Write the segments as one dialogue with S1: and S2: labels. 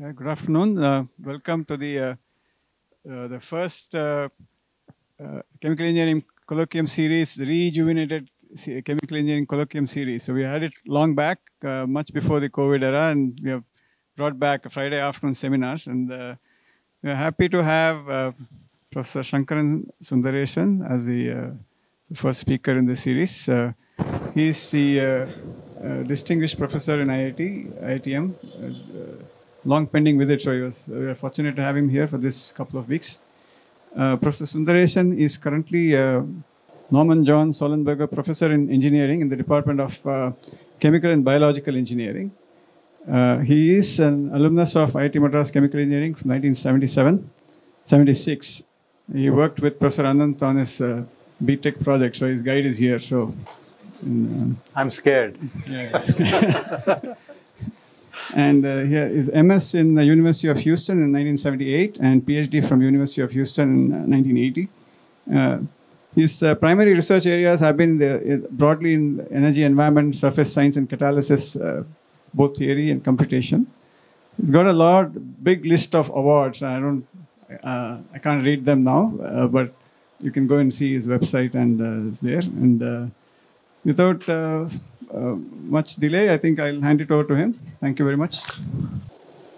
S1: Yeah, good afternoon. Uh, welcome to the uh, uh, the first uh, uh, chemical engineering colloquium series, rejuvenated chemical engineering colloquium series. So we had it long back, uh, much before the COVID era, and we have brought back a Friday afternoon seminars. And we are happy to have Professor Sankaran Sundaresan as the first speaker in the series. Uh, he's the distinguished professor in IIT, IITM. Uh, long pending visit, so he was, we are fortunate to have him here for this couple of weeks. Uh, Professor Sundaresan is currently uh, Norman John Sollenberger Professor in Engineering in the Department of uh, Chemical and Biological Engineering. Uh, he is an alumnus of IIT Madras Chemical Engineering from 1977, 76. He worked with Professor Ananth on his uh, BTech project, so his guide is here. So, and,
S2: I'm scared.
S1: uh, yeah. and uh, here is MS in the University of Houston in 1978 and PhD from University of Houston in uh, 1980. Uh, his uh, primary research areas have been the, uh, broadly in energy, environment, surface science, and catalysis, uh, both theory and computation. He's got a lot, big list of awards. I don't, uh, I can't read them now, uh, but you can go and see his website, and uh, it's there. And uh, without uh, uh, much delay, I think I'll hand it over to him. Thank you very much.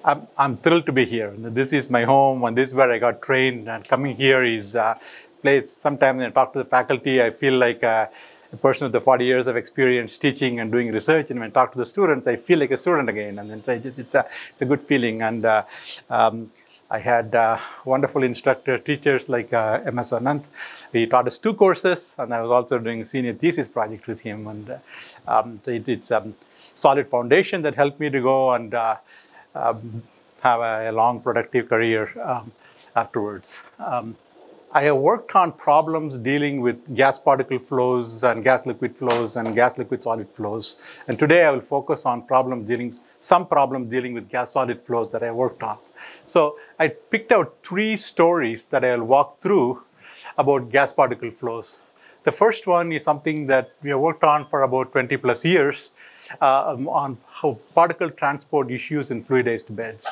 S2: I'm, I'm thrilled to be here. This is my home, and this is where I got trained. And coming here is a place. Sometimes when I talk to the faculty, I feel like a, a person with the 40 years of experience teaching and doing research. And when I talk to the students, I feel like a student again. And it's a, it's a, it's a good feeling. And uh, um, I had uh, wonderful instructor teachers like uh, MS Ananth. He taught us two courses, and I was also doing a senior thesis project with him. And uh, um, it, it's a solid foundation that helped me to go and uh, um, have a, a long, productive career um, afterwards. Um, I have worked on problems dealing with gas particle flows and gas liquid flows and gas liquid solid flows. And today I will focus on problems dealing, some problem dealing with gas solid flows that I worked on. So I picked out three stories that I'll walk through about gas particle flows. The first one is something that we have worked on for about 20 plus years uh, on how particle transport issues in fluidized beds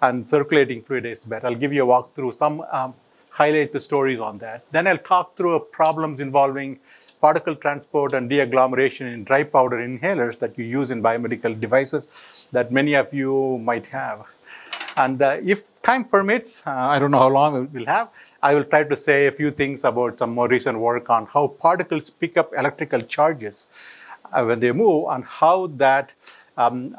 S2: and circulating fluidized bed. I'll give you a walk through some, um, highlight the stories on that. Then I'll talk through problems involving particle transport and deagglomeration in dry powder inhalers that you use in biomedical devices that many of you might have. And uh, if time permits, uh, I don't know how long we'll have, I will try to say a few things about some more recent work on how particles pick up electrical charges uh, when they move and how that um,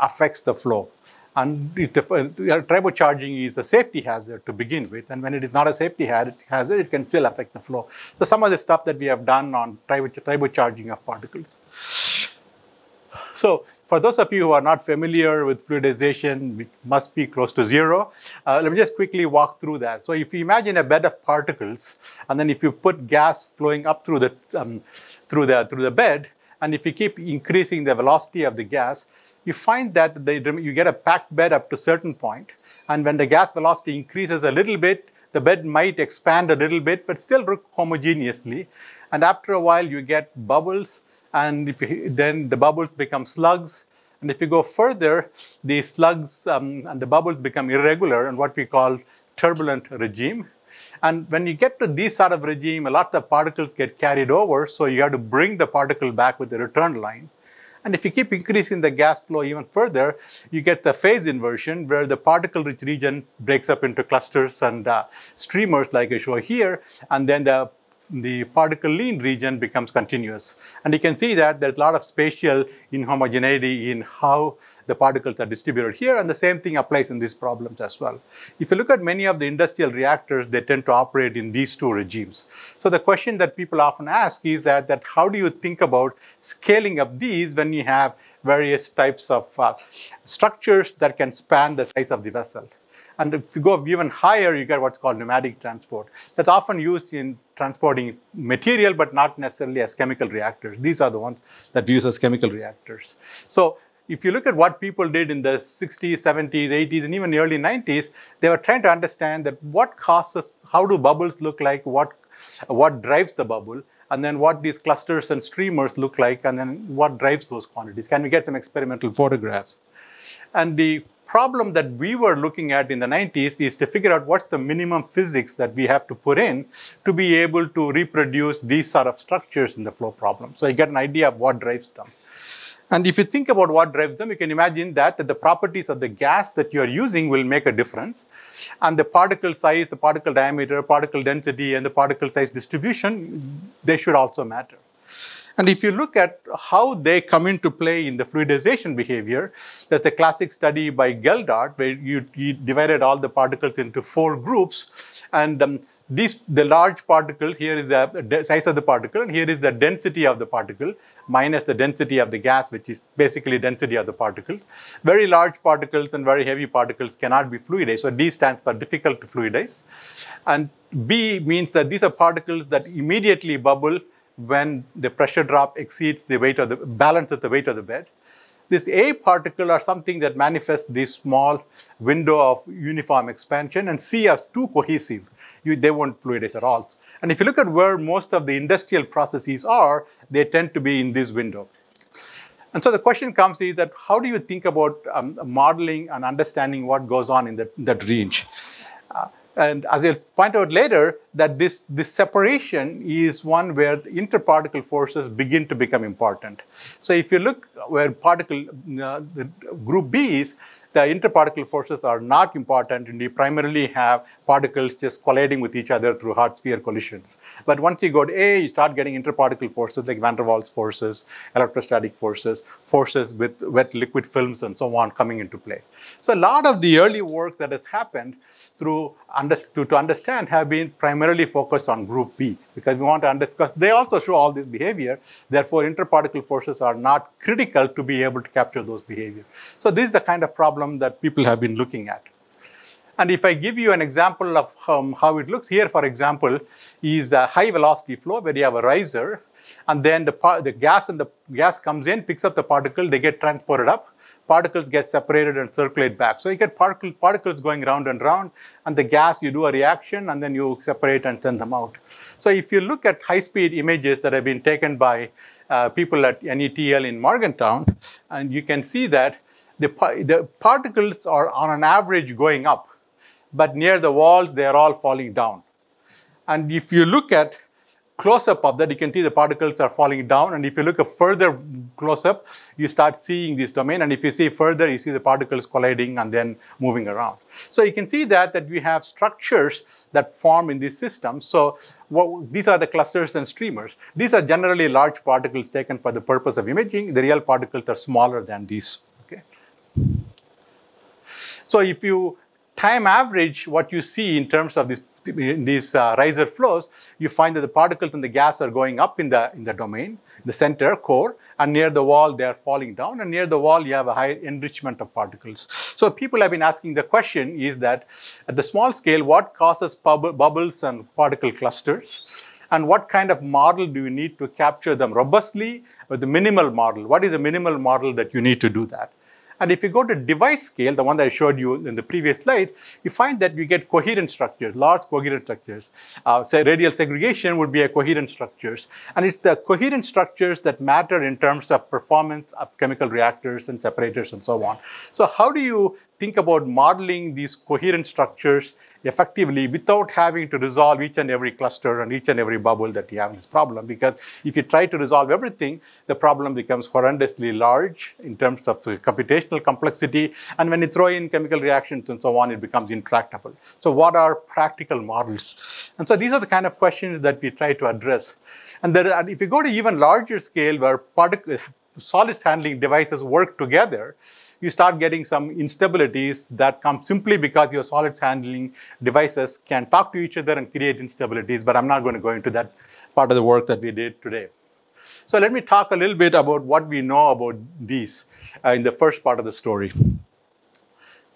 S2: affects the flow. And if the, uh, tribocharging is a safety hazard to begin with, and when it is not a safety hazard, it can still affect the flow. So some of the stuff that we have done on tribocharging of particles. So for those of you who are not familiar with fluidization, which must be close to zero, uh, let me just quickly walk through that. So if you imagine a bed of particles, and then if you put gas flowing up through the, um, through the, through the bed, and if you keep increasing the velocity of the gas, you find that they, you get a packed bed up to a certain point, and when the gas velocity increases a little bit, the bed might expand a little bit, but still homogeneously. And after a while, you get bubbles, and if you, then the bubbles become slugs. And if you go further, the slugs um, and the bubbles become irregular and what we call turbulent regime. And when you get to this sort of regime, a lot of particles get carried over, so you have to bring the particle back with the return line. And if you keep increasing the gas flow even further, you get the phase inversion where the particle-rich region breaks up into clusters and uh, streamers like I show here, and then the the particle lean region becomes continuous. And you can see that there's a lot of spatial inhomogeneity in how the particles are distributed here, and the same thing applies in these problems as well. If you look at many of the industrial reactors, they tend to operate in these two regimes. So the question that people often ask is that, that how do you think about scaling up these when you have various types of uh, structures that can span the size of the vessel? And if you go even higher, you get what's called pneumatic transport. That's often used in transporting material, but not necessarily as chemical reactors. These are the ones that we use as chemical reactors. So if you look at what people did in the 60s, 70s, 80s, and even the early 90s, they were trying to understand that what causes, how do bubbles look like, what, what drives the bubble, and then what these clusters and streamers look like, and then what drives those quantities. Can we get some experimental photographs? And the problem that we were looking at in the 90s is to figure out what's the minimum physics that we have to put in to be able to reproduce these sort of structures in the flow problem. So you get an idea of what drives them. And if you think about what drives them, you can imagine that, that the properties of the gas that you're using will make a difference. And the particle size, the particle diameter, particle density, and the particle size distribution, they should also matter. And if you look at how they come into play in the fluidization behavior, there's a classic study by Geldart where you, you divided all the particles into four groups. And um, these, the large particles, here is the size of the particle, and here is the density of the particle, minus the density of the gas, which is basically density of the particles. Very large particles and very heavy particles cannot be fluidized. So D stands for difficult to fluidize. And B means that these are particles that immediately bubble when the pressure drop exceeds the weight of the balance of the weight of the bed. This A particle are something that manifests this small window of uniform expansion and C are too cohesive. You, they won't fluidize at all. And if you look at where most of the industrial processes are, they tend to be in this window. And so the question comes is that how do you think about um, modeling and understanding what goes on in that, that range? And as I'll point out later, that this, this separation is one where interparticle forces begin to become important. So if you look where particle, uh, group B is, the interparticle forces are not important and you primarily have particles just colliding with each other through hard sphere collisions. But once you go to A, you start getting interparticle forces like van der Waals forces, electrostatic forces, forces with wet liquid films and so on coming into play. So a lot of the early work that has happened through under, to, to understand have been primarily focused on group B because we want to understand, because they also show all this behavior. Therefore, interparticle forces are not critical to be able to capture those behavior. So this is the kind of problem that people have been looking at. And if I give you an example of um, how it looks here, for example, is a high velocity flow where you have a riser and then the, the gas and the gas comes in, picks up the particle, they get transported up particles get separated and circulate back. So you get particle, particles going round and round, and the gas, you do a reaction, and then you separate and send them out. So if you look at high-speed images that have been taken by uh, people at NETL in Morgantown, and you can see that the, the particles are on an average going up, but near the walls, they are all falling down. And if you look at close-up of that, you can see the particles are falling down. And if you look a further close-up, you start seeing this domain. And if you see further, you see the particles colliding and then moving around. So you can see that, that we have structures that form in this system. So what, these are the clusters and streamers. These are generally large particles taken for the purpose of imaging. The real particles are smaller than these. Okay. So if you time average what you see in terms of this these uh, riser flows, you find that the particles and the gas are going up in the, in the domain, the center core, and near the wall they are falling down, and near the wall you have a high enrichment of particles. So people have been asking the question is that at the small scale, what causes bubbles and particle clusters? And what kind of model do you need to capture them robustly with the minimal model? What is the minimal model that you need to do that? And if you go to device scale, the one that I showed you in the previous slide, you find that you get coherent structures, large coherent structures. Uh, say radial segregation would be a coherent structures. And it's the coherent structures that matter in terms of performance of chemical reactors and separators and so on. So how do you think about modeling these coherent structures effectively without having to resolve each and every cluster and each and every bubble that you have in this problem. Because if you try to resolve everything, the problem becomes horrendously large in terms of computational complexity. And when you throw in chemical reactions and so on, it becomes intractable. So what are practical models? And so these are the kind of questions that we try to address. And there, if you go to even larger scale where solids handling devices work together, you start getting some instabilities that come simply because your solids handling devices can talk to each other and create instabilities, but I'm not going to go into that part of the work that we did today. So let me talk a little bit about what we know about these uh, in the first part of the story.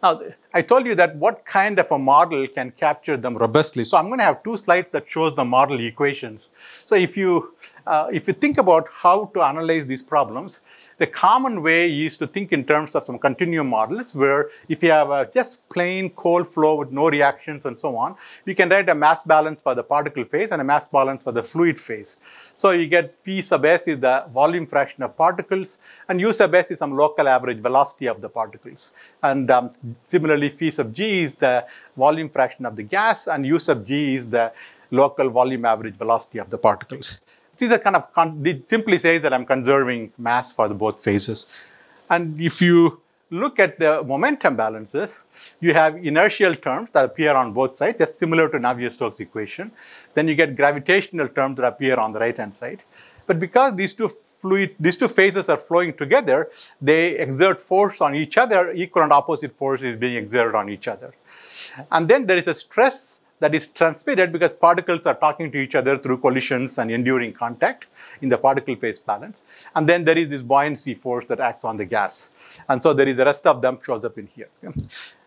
S2: Now, I told you that what kind of a model can capture them robustly. So I'm going to have two slides that shows the model equations. So if you, uh, if you think about how to analyze these problems, the common way is to think in terms of some continuum models where if you have a just plain cold flow with no reactions and so on, you can write a mass balance for the particle phase and a mass balance for the fluid phase. So you get V sub S is the volume fraction of particles and U sub S is some local average velocity of the particles. And um, Similarly, phi sub g is the volume fraction of the gas, and u sub g is the local volume average velocity of the particles. These are kind of, it simply says that I'm conserving mass for the both phases. And if you look at the momentum balances, you have inertial terms that appear on both sides, just similar to Navier-Stokes equation. Then you get gravitational terms that appear on the right-hand side. But because these two fluid, these two phases are flowing together, they exert force on each other, equal and opposite force is being exerted on each other. And then there is a stress that is transmitted because particles are talking to each other through collisions and enduring contact in the particle phase balance. And then there is this buoyancy force that acts on the gas. And so there is the rest of them shows up in here.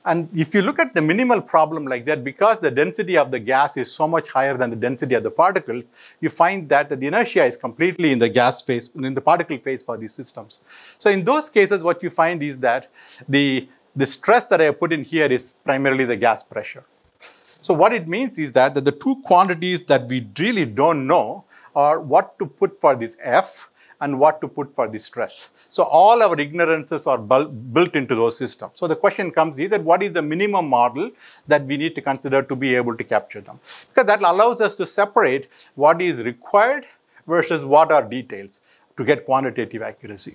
S2: And if you look at the minimal problem like that, because the density of the gas is so much higher than the density of the particles, you find that the inertia is completely in the gas phase, in the particle phase for these systems. So in those cases, what you find is that the, the stress that I have put in here is primarily the gas pressure. So what it means is that, that the two quantities that we really don't know are what to put for this F and what to put for the stress. So all our ignorances are built into those systems. So the question comes is that what is the minimum model that we need to consider to be able to capture them? Because that allows us to separate what is required versus what are details to get quantitative accuracy.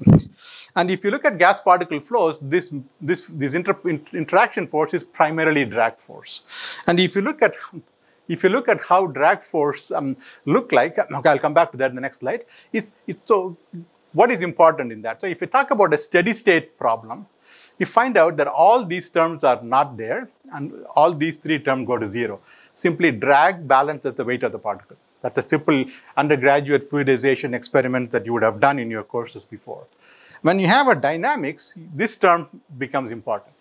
S2: And if you look at gas particle flows, this, this, this inter, interaction force is primarily drag force. And if you look at if you look at how drag force um, look like, okay, I'll come back to that in the next slide, is it's so what is important in that? So if you talk about a steady state problem, you find out that all these terms are not there and all these three terms go to zero. Simply drag balances the weight of the particle. That's a simple undergraduate fluidization experiment that you would have done in your courses before. When you have a dynamics, this term becomes important.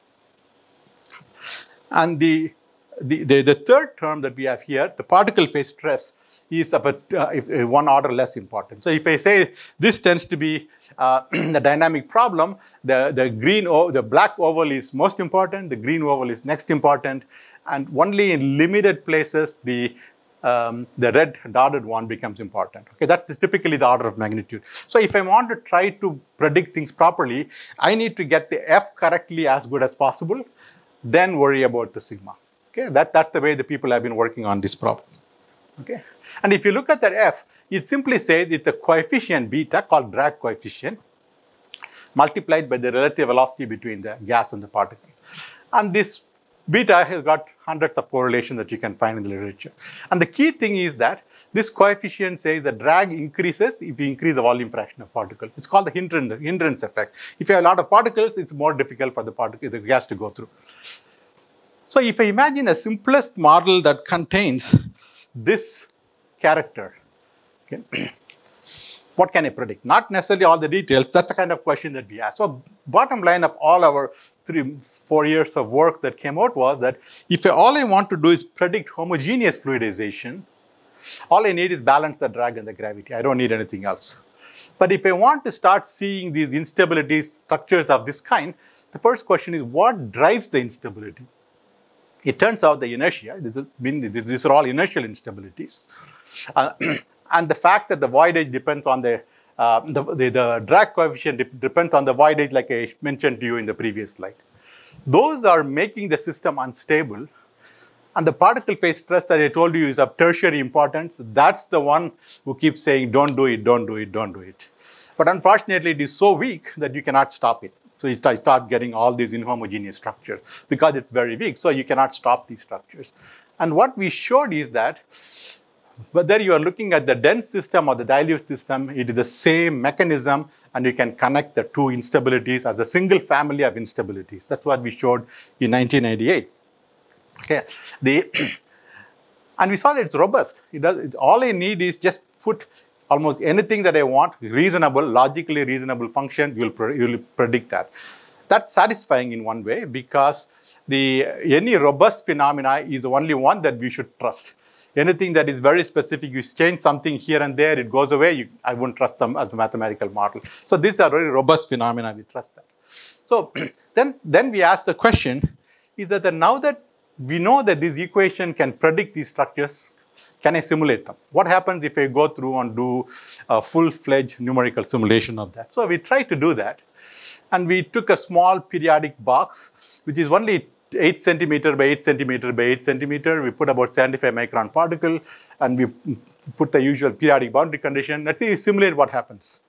S2: And the, the, the, the third term that we have here, the particle phase stress, is of a, uh, one order less important. So if I say this tends to be uh, the dynamic problem, the, the green, the black oval is most important, the green oval is next important, and only in limited places the um, the red dotted one becomes important. Okay, that is typically the order of magnitude. So if I want to try to predict things properly, I need to get the F correctly as good as possible, then worry about the sigma. Okay, that, that's the way the people have been working on this problem. Okay, and if you look at that F, it simply says it's a coefficient beta called drag coefficient multiplied by the relative velocity between the gas and the particle. And this beta has got hundreds of correlations that you can find in the literature. And the key thing is that this coefficient says the drag increases if you increase the volume fraction of particle. It's called the hindrance, hindrance effect. If you have a lot of particles, it's more difficult for the particle, the gas to go through. So if I imagine a simplest model that contains this character, okay, what can I predict? Not necessarily all the details. That's the kind of question that we ask. So bottom line of all our three, four years of work that came out was that if all I want to do is predict homogeneous fluidization, all I need is balance the drag and the gravity. I don't need anything else. But if I want to start seeing these instabilities, structures of this kind, the first question is what drives the instability? It turns out the inertia, this is, these are all inertial instabilities. Uh, and the fact that the voidage depends on the uh, the, the, the, drag coefficient de depends on the voidage like I mentioned to you in the previous slide. Those are making the system unstable. And the particle phase stress that I told you is of tertiary importance. That's the one who keeps saying, don't do it, don't do it, don't do it. But unfortunately, it is so weak that you cannot stop it. So you start getting all these inhomogeneous structures because it's very weak. So you cannot stop these structures. And what we showed is that whether you are looking at the dense system or the dilute system, it is the same mechanism and you can connect the two instabilities as a single family of instabilities. That's what we showed in 1998. Okay, the and we saw that it's robust. It does, it, all I need is just put almost anything that I want, reasonable, logically reasonable function, you'll, you'll predict that. That's satisfying in one way because the any robust phenomena is the only one that we should trust anything that is very specific, you change something here and there, it goes away, you, I wouldn't trust them as a mathematical model. So these are very robust phenomena, we trust that. So then, then we ask the question, is that now that we know that this equation can predict these structures, can I simulate them? What happens if I go through and do a full-fledged numerical simulation of that? So we try to do that. And we took a small periodic box, which is only 8 centimeter by 8 centimeter by 8 centimeter. We put about 75 micron particle and we put the usual periodic boundary condition. Let's see, simulate what happens.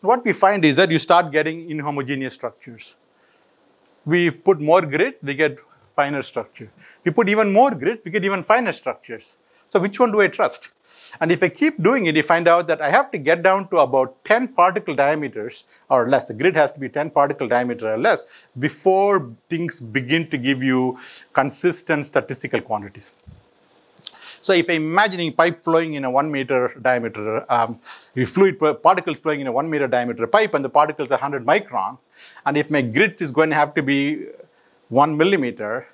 S2: What we find is that you start getting inhomogeneous structures. We put more grid, we get finer structure. We put even more grid, we get even finer structures. So which one do I trust? And if I keep doing it, you find out that I have to get down to about 10 particle diameters or less. The grid has to be 10 particle diameter or less before things begin to give you consistent statistical quantities. So if I'm imagining pipe flowing in a one meter diameter, um, fluid particles flowing in a one meter diameter pipe and the particles are 100 micron, and if my grid is going to have to be one millimeter,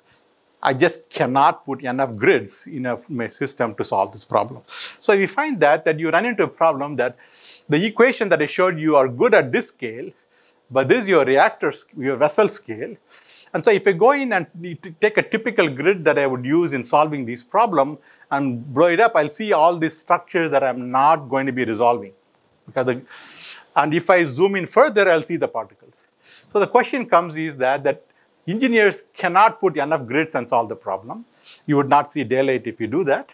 S2: I just cannot put enough grids in a, my system to solve this problem. So we find that, that you run into a problem that the equation that I showed you are good at this scale, but this is your reactor, your vessel scale. And so if I go in and take a typical grid that I would use in solving this problem and blow it up, I'll see all these structures that I'm not going to be resolving. Because the, and if I zoom in further, I'll see the particles. So the question comes is that, that Engineers cannot put enough grids and solve the problem. You would not see daylight if you do that.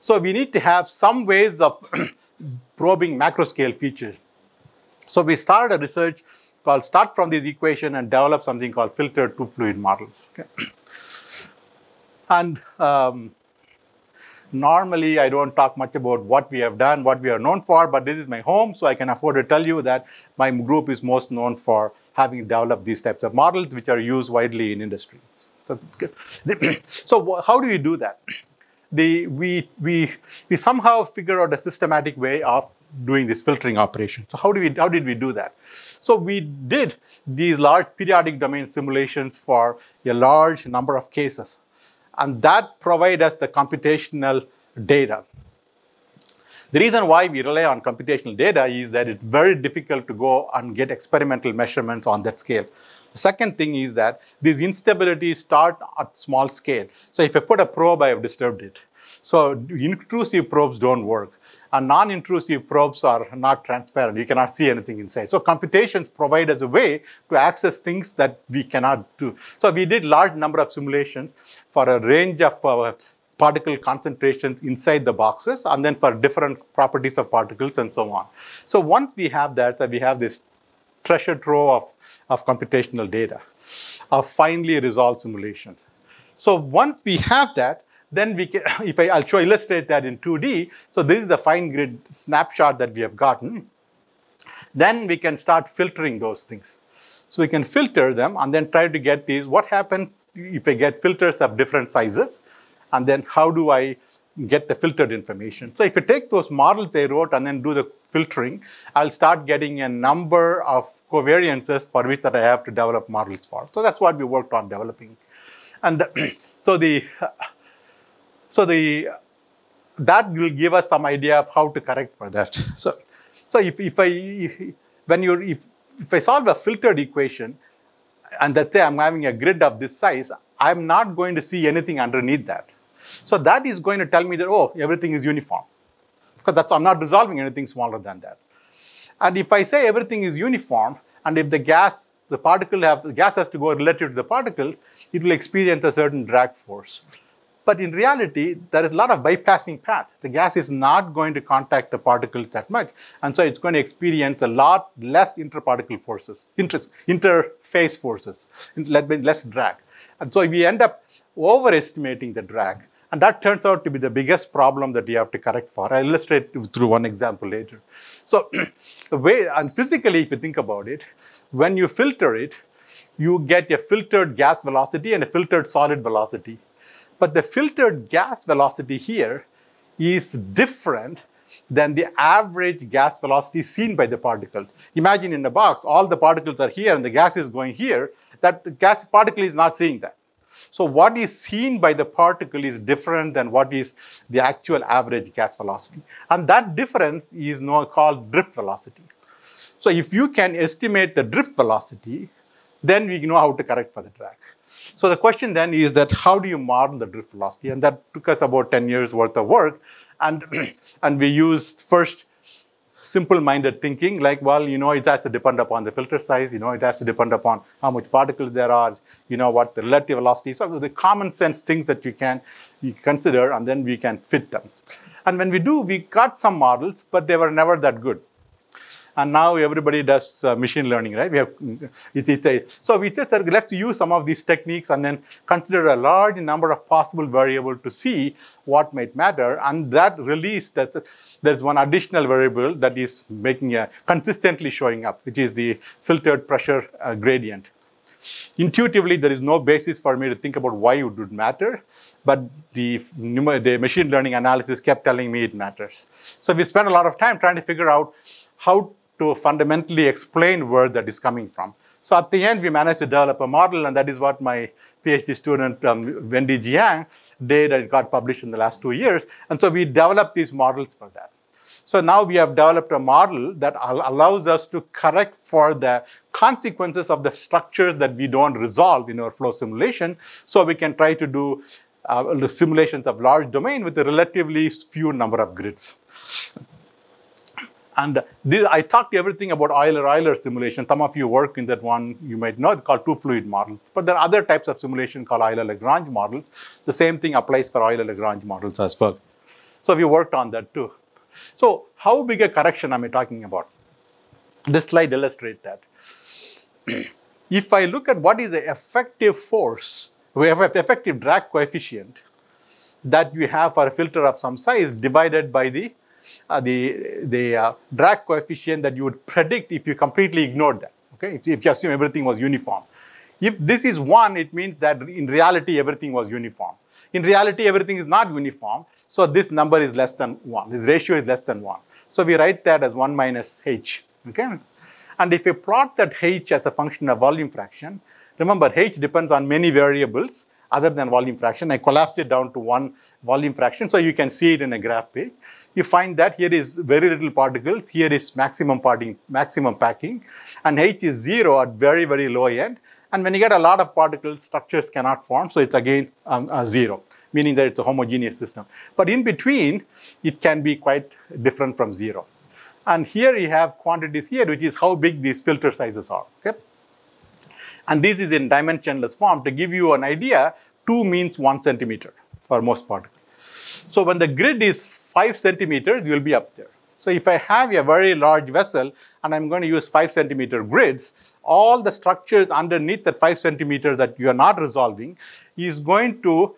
S2: So we need to have some ways of probing macro scale features. So we started a research called start from this equation and develop something called filtered two fluid models. Okay. And um, normally I don't talk much about what we have done, what we are known for, but this is my home, so I can afford to tell you that my group is most known for having developed these types of models which are used widely in industry. So, so how do we do that? The, we, we, we somehow figure out a systematic way of doing this filtering operation. So how, do we, how did we do that? So we did these large periodic domain simulations for a large number of cases. And that provide us the computational data. The reason why we rely on computational data is that it's very difficult to go and get experimental measurements on that scale. The second thing is that these instabilities start at small scale. So if I put a probe, I have disturbed it. So intrusive probes don't work. And non-intrusive probes are not transparent. You cannot see anything inside. So computations provide us a way to access things that we cannot do. So we did large number of simulations for a range of uh, particle concentrations inside the boxes and then for different properties of particles and so on. So once we have that, we have this treasure trove of, of computational data, of finely resolved simulations. So once we have that, then we can, if I, I'll show illustrate that in 2D. So this is the fine grid snapshot that we have gotten. Then we can start filtering those things. So we can filter them and then try to get these, what happens if I get filters of different sizes and then how do I get the filtered information. So if you take those models I wrote and then do the filtering, I'll start getting a number of covariances for which that I have to develop models for. So that's what we worked on developing. And so the so the that will give us some idea of how to correct for that. So so if, if I when you if, if I solve a filtered equation and let's say I'm having a grid of this size, I'm not going to see anything underneath that. So that is going to tell me that, oh, everything is uniform. Because that's, I'm not resolving anything smaller than that. And if I say everything is uniform, and if the gas, the particle have, the gas has to go relative to the particles, it will experience a certain drag force. But in reality, there is a lot of bypassing path. The gas is not going to contact the particles that much. And so it's going to experience a lot less interparticle forces, inter, interface forces, less drag. And so we end up overestimating the drag. And that turns out to be the biggest problem that you have to correct for. I'll illustrate through one example later. So the way, and physically, if you think about it, when you filter it, you get a filtered gas velocity and a filtered solid velocity. But the filtered gas velocity here is different than the average gas velocity seen by the particles. Imagine in a box, all the particles are here and the gas is going here. That gas particle is not seeing that. So what is seen by the particle is different than what is the actual average gas velocity. And that difference is now called drift velocity. So if you can estimate the drift velocity, then we know how to correct for the drag. So the question then is that how do you model the drift velocity? And that took us about 10 years worth of work. And, and we used first simple-minded thinking, like, well, you know, it has to depend upon the filter size, you know, it has to depend upon how much particles there are, you know, what the relative velocity. So the common sense things that you can you consider, and then we can fit them. And when we do, we got some models, but they were never that good and now everybody does uh, machine learning, right? We have it's, it's a, so we said let's use some of these techniques and then consider a large number of possible variables to see what might matter, and that released that there's one additional variable that is making a consistently showing up, which is the filtered pressure uh, gradient. Intuitively, there is no basis for me to think about why it would matter, but the, the machine learning analysis kept telling me it matters. So we spent a lot of time trying to figure out how to fundamentally explain where that is coming from. So at the end, we managed to develop a model, and that is what my PhD student um, Yundi Jiang did, and it got published in the last two years. And so we developed these models for that. So now we have developed a model that allows us to correct for the consequences of the structures that we don't resolve in our flow simulation. So we can try to do uh, simulations of large domain with a relatively few number of grids. And this, I talked everything about Euler-Euler simulation. Some of you work in that one, you might know, it's called two-fluid model. But there are other types of simulation called Euler-Lagrange models. The same thing applies for Euler-Lagrange models as well. So we worked on that too. So how big a correction am I talking about? This slide illustrates that. if I look at what is the effective force, we have an effective drag coefficient that you have for a filter of some size divided by the uh, the, the uh, drag coefficient that you would predict if you completely ignored that, okay? If, if you assume everything was uniform. If this is 1, it means that in reality everything was uniform. In reality, everything is not uniform, so this number is less than 1. This ratio is less than 1. So we write that as 1 minus h, okay? And if you plot that h as a function of volume fraction, remember h depends on many variables other than volume fraction. I collapsed it down to one volume fraction, so you can see it in a graph page you find that here is very little particles, here is maximum parting, maximum packing, and H is zero at very, very low end. And when you get a lot of particles, structures cannot form, so it's again um, zero, meaning that it's a homogeneous system. But in between, it can be quite different from zero. And here you have quantities here, which is how big these filter sizes are. Okay? And this is in dimensionless form. To give you an idea, 2 means 1 centimeter for most particles. So when the grid is 5 centimeters, you will be up there. So if I have a very large vessel and I'm going to use 5 centimeter grids, all the structures underneath that 5 centimeter that you are not resolving is going to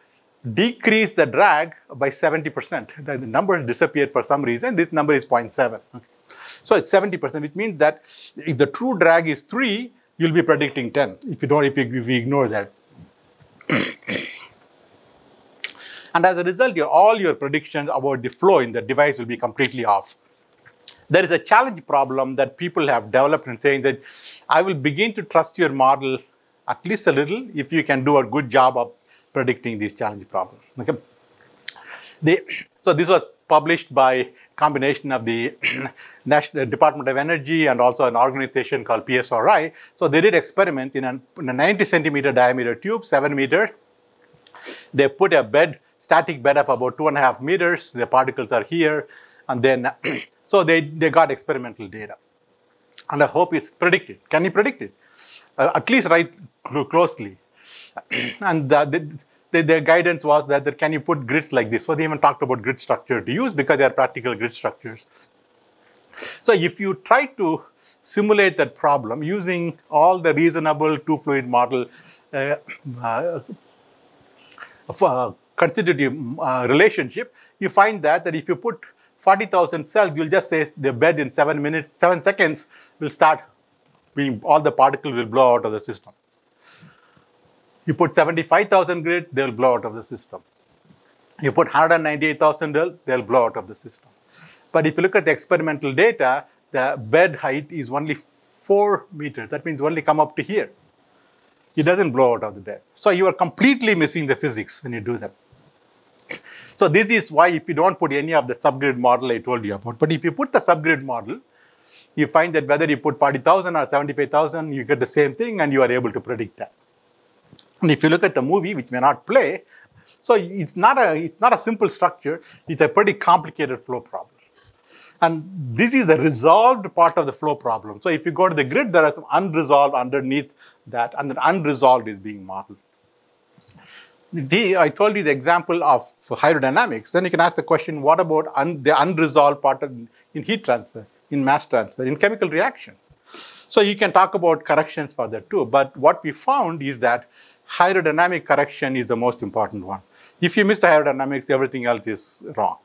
S2: decrease the drag by 70%. The numbers disappeared for some reason. This number is 0.7. Okay. So it's 70%, which means that if the true drag is 3, you'll be predicting 10 if you don't, if you ignore that. And as a result, your, all your predictions about the flow in the device will be completely off. There is a challenge problem that people have developed in saying that I will begin to trust your model at least a little if you can do a good job of predicting these challenge problems. Okay? So this was published by combination of the National Department of Energy and also an organization called PSRI. So they did experiment in, an, in a 90 centimeter diameter tube, seven meter. They put a bed static bed of about two and a half meters. The particles are here. And then, so they, they got experimental data. And I hope it's predicted. Can you predict it? Uh, at least write cl closely. and the, the, the, guidance was that, that can you put grids like this? So they even talked about grid structure to use because they are practical grid structures. So if you try to simulate that problem using all the reasonable two-fluid model uh, uh, uh, constitutive uh, relationship, you find that, that if you put 40,000 cells, you'll just say the bed in seven minutes, seven seconds will start being, all the particles will blow out of the system. You put 75,000 grid, they'll blow out of the system. You put 198,000, they'll blow out of the system. But if you look at the experimental data, the bed height is only four meters. That means only come up to here. It doesn't blow out of the bed. So you are completely missing the physics when you do that. So this is why if you don't put any of the subgrid model I told you about, but if you put the subgrid model, you find that whether you put 40,000 or 75,000, you get the same thing and you are able to predict that. And if you look at the movie, which may not play, so it's not a, it's not a simple structure, it's a pretty complicated flow problem. And this is the resolved part of the flow problem. So if you go to the grid, there are some unresolved underneath that, and the unresolved is being modeled. The, I told you the example of hydrodynamics. Then you can ask the question, what about un, the unresolved part of, in heat transfer, in mass transfer, in chemical reaction? So you can talk about corrections for that too. But what we found is that hydrodynamic correction is the most important one. If you miss the hydrodynamics, everything else is wrong.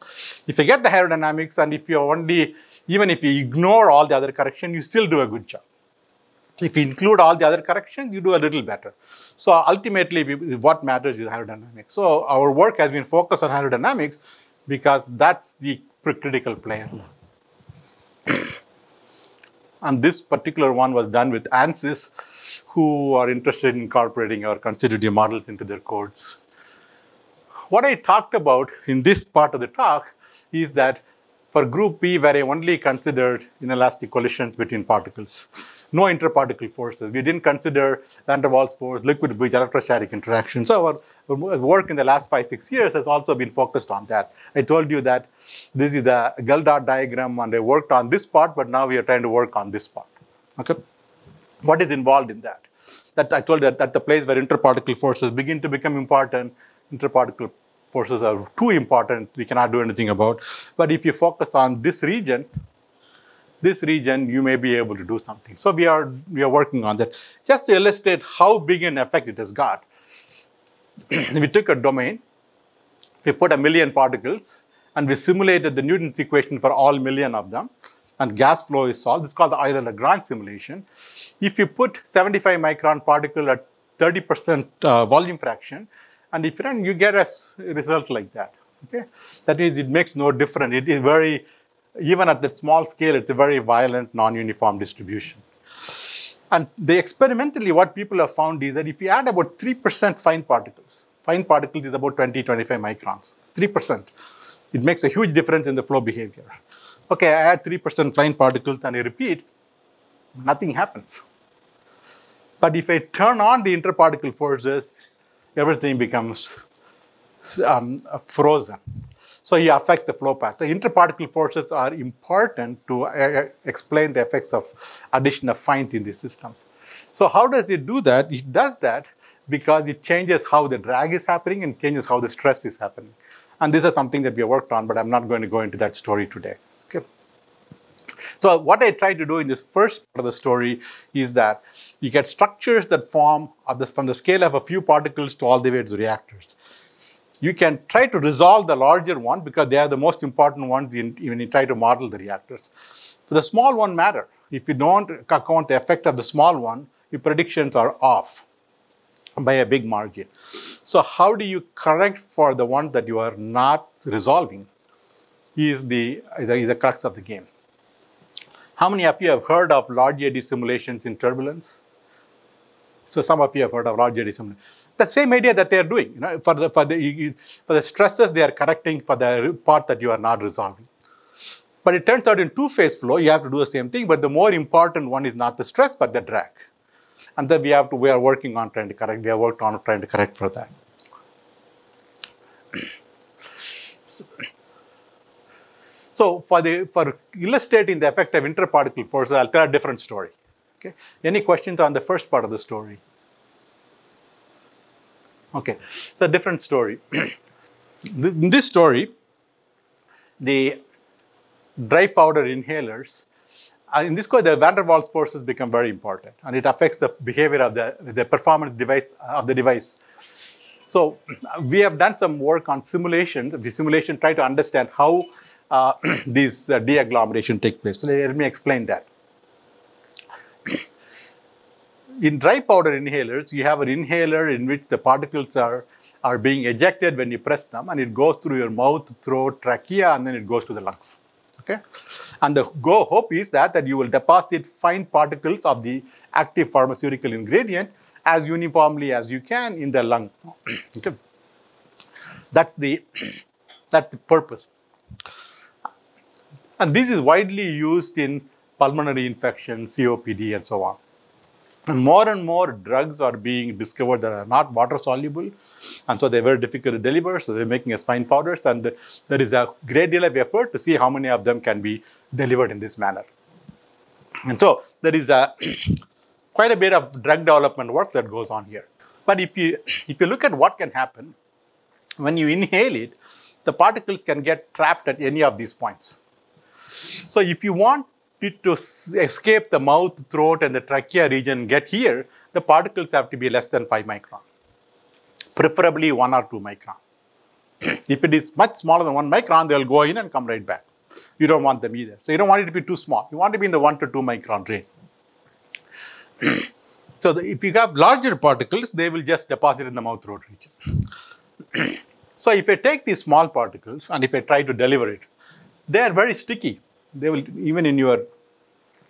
S2: If you get the hydrodynamics and if you only, even if you ignore all the other correction, you still do a good job. If you include all the other corrections, you do a little better. So ultimately, what matters is hydrodynamics. So our work has been focused on hydrodynamics because that's the critical player. And this particular one was done with ANSYS, who are interested in incorporating our constitutive models into their codes. What I talked about in this part of the talk is that for group B, where I only considered inelastic collisions between particles, no interparticle forces. We didn't consider van der Waals force, liquid bridge, electrostatic interaction. So our, work in the last five, six years has also been focused on that. I told you that this is the Geldart diagram and I worked on this part, but now we are trying to work on this part. Okay. What is involved in that? That I told you that at the place where interparticle forces begin to become important, interparticle forces are too important, we cannot do anything about. But if you focus on this region, this region, you may be able to do something. So we are, we are working on that. Just to illustrate how big an effect it has got, we took a domain, we put a million particles, and we simulated the Newton's equation for all million of them, and gas flow is solved. It's called the Euler-Lagrange simulation. If you put 75 micron particle at 30% uh, volume fraction, and if you run, you get a result like that. Okay, that is, it makes no difference. It is very even at that small scale, it's a very violent, non-uniform distribution. And they experimentally, what people have found is that if you add about 3% fine particles, fine particles is about 20, 25 microns, 3%, it makes a huge difference in the flow behavior. Okay, I add 3% fine particles and I repeat, nothing happens. But if I turn on the interparticle forces, everything becomes um, frozen. So you affect the flow path. The interparticle forces are important to uh, explain the effects of addition of fines in these systems. So how does it do that? It does that because it changes how the drag is happening and changes how the stress is happening. And this is something that we have worked on, but I'm not going to go into that story today. Okay. So what I try to do in this first part of the story is that you get structures that form from the scale of a few particles to all the way to reactors you can try to resolve the larger one because they are the most important ones in, when you try to model the reactors. The small one matter. If you don't account the effect of the small one, your predictions are off by a big margin. So how do you correct for the one that you are not resolving the, is the, is the crux of the game. How many of you have heard of large eddy simulations in turbulence? So some of you have heard of large eddy simulations the same idea that they are doing. You know, for the for the for the stresses they are correcting for the part that you are not resolving. But it turns out in two-phase flow, you have to do the same thing. But the more important one is not the stress, but the drag. And then we have to we are working on trying to correct. We have worked on trying to correct for that. So for the for illustrating the effect of interparticle forces, I'll tell a different story. Okay. Any questions on the first part of the story? Okay, it's a different story. In this story, the dry powder inhalers, uh, in this case, the van der Waals forces become very important, and it affects the behavior of the, the performance device of the device. So we have done some work on simulations. The simulation try to understand how uh, these uh, deagglomeration take place. So let me explain that in dry powder inhalers, you have an inhaler in which the particles are, are being ejected when you press them, and it goes through your mouth, throat, trachea, and then it goes to the lungs. Okay, and the go hope is that that you will deposit fine particles of the active pharmaceutical ingredient as uniformly as you can in the lung. okay, that's the that's the purpose. And this is widely used in pulmonary infection, COPD, and so on. And more and more drugs are being discovered that are not water soluble, and so they're very difficult to deliver. So they're making as fine powders, and there is a great deal of effort to see how many of them can be delivered in this manner. And so there is a quite a bit of drug development work that goes on here. But if you if you look at what can happen when you inhale it, the particles can get trapped at any of these points. So if you want it to escape the mouth, throat, and the trachea region, get here, the particles have to be less than 5 micron, preferably 1 or 2 micron. if it is much smaller than 1 micron, they'll go in and come right back. You don't want them either. So you don't want it to be too small. You want to be in the 1 to 2 micron range. so the, if you have larger particles, they will just deposit in the mouth throat region. so if I take these small particles and if I try to deliver it, they are very sticky. They will even in your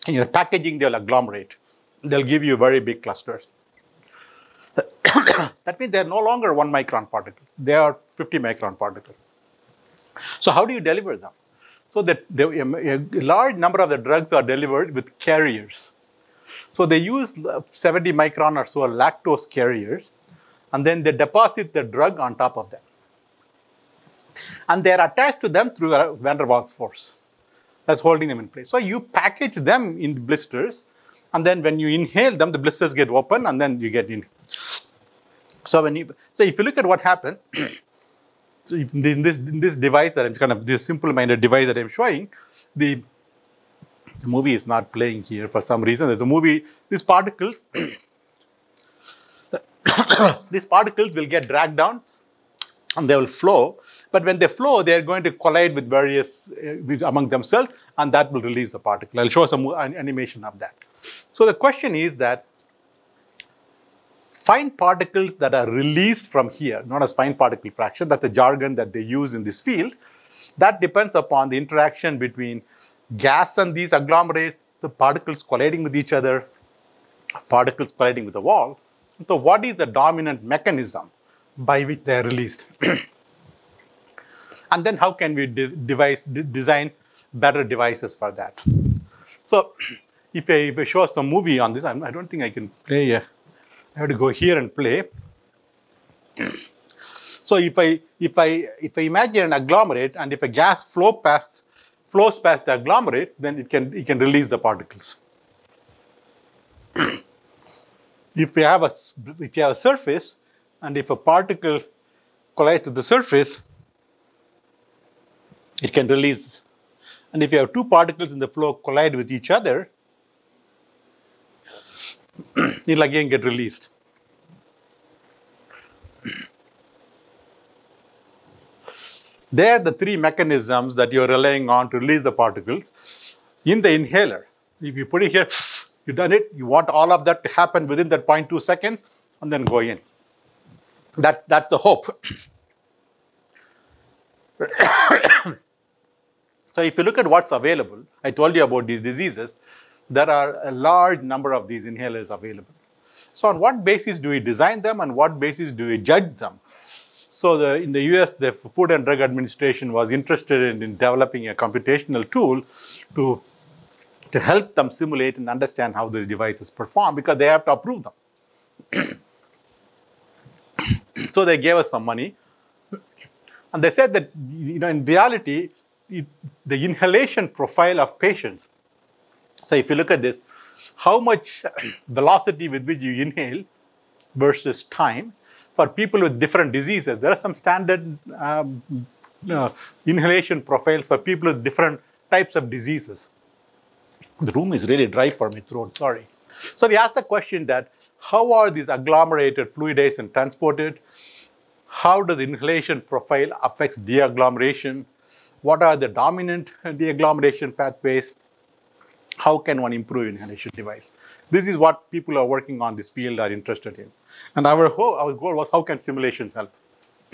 S2: in your packaging they'll agglomerate. They'll give you very big clusters. that means they're no longer one micron particles. They are 50 micron particles. So how do you deliver them? So that a large number of the drugs are delivered with carriers. So they use uh, 70 micron or so lactose carriers, and then they deposit the drug on top of them. And they're attached to them through a van der Waals force that's holding them in place. So you package them in blisters, and then when you inhale them, the blisters get open, and then you get in. So when you, so if you look at what happened, so in this, in this device that I'm kind of this simple-minded device that I'm showing, the, the movie is not playing here for some reason. There's a movie. These particles, these particles will get dragged down, and they will flow but when they flow, they are going to collide with various uh, among themselves, and that will release the particle. I'll show some animation of that. So the question is that fine particles that are released from here, known as fine particle fraction, that's the jargon that they use in this field, that depends upon the interaction between gas and these agglomerates, the particles colliding with each other, particles colliding with the wall. So what is the dominant mechanism by which they are released? and then how can we de devise, de design better devices for that. So if I, if I show some movie on this, I'm, I do not think I can play. Uh, I have to go here and play. So if I if I if I imagine an agglomerate and if a gas flow past flows past the agglomerate, then it can it can release the particles. if you have a if you have a surface and if a particle collides to the surface, it can release. And if you have two particles in the flow collide with each other, it'll again get released. There are the three mechanisms that you're relying on to release the particles. In the inhaler, if you put it here, you've done it, you want all of that to happen within that 0.2 seconds, and then go in. That, that's the hope. So if you look at what's available, I told you about these diseases, there are a large number of these inhalers available. So on what basis do we design them and what basis do we judge them? So the, in the US, the Food and Drug Administration was interested in, in developing a computational tool to, to help them simulate and understand how these devices perform because they have to approve them. so they gave us some money and they said that you know in reality the inhalation profile of patients. So if you look at this, how much velocity with which you inhale versus time for people with different diseases. There are some standard um, uh, inhalation profiles for people with different types of diseases. The room is really dry for my throat, sorry. So we asked the question that how are these agglomerated fluidized and transported? How does the inhalation profile affects deagglomeration? What are the dominant deagglomeration pathways, how can one improve inhalation device. This is what people are working on this field are interested in. And our, whole, our goal was how can simulations help?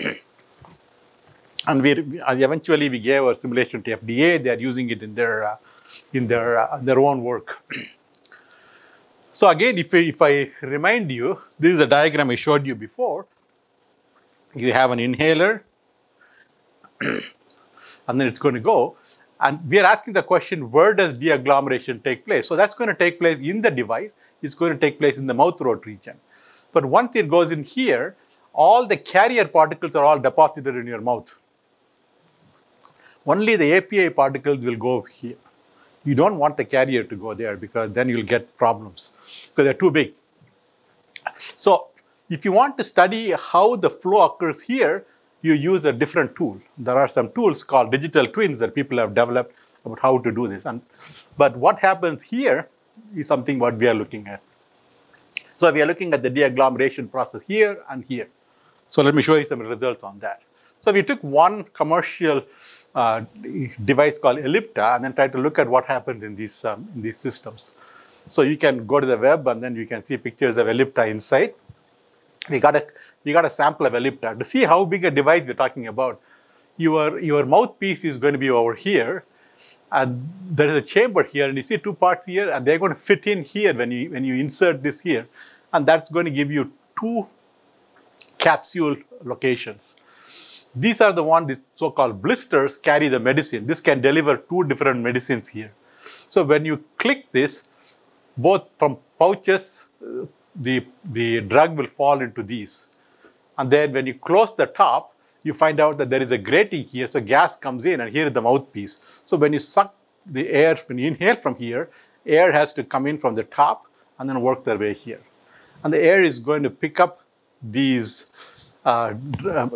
S2: and we eventually we gave our simulation to FDA. They are using it in their, uh, in their, uh, their own work. so again, if I, if I remind you, this is a diagram I showed you before. You have an inhaler and then it's going to go. And we are asking the question, where does deagglomeration take place? So that's going to take place in the device. It's going to take place in the mouth throat region. But once it goes in here, all the carrier particles are all deposited in your mouth. Only the API particles will go here. You don't want the carrier to go there because then you'll get problems because they're too big. So if you want to study how the flow occurs here, you use a different tool. There are some tools called digital twins that people have developed about how to do this. And, but what happens here is something what we are looking at. So we are looking at the deagglomeration process here and here. So let me show you some results on that. So we took one commercial uh, device called Ellipta and then tried to look at what happens in these, um, in these systems. So you can go to the web and then you can see pictures of Ellipta inside. We got a, we got a sample of Ellipta to see how big a device we're talking about. Your, your mouthpiece is going to be over here and there is a chamber here and you see two parts here and they're going to fit in here when you, when you insert this here. And that's going to give you two capsule locations. These are the ones, these so-called blisters carry the medicine. This can deliver two different medicines here. So when you click this, both from pouches, uh, the, the drug will fall into these. And then when you close the top, you find out that there is a grating here, so gas comes in and here is the mouthpiece. So when you suck the air, when you inhale from here, air has to come in from the top and then work their way here. And the air is going to pick up these uh,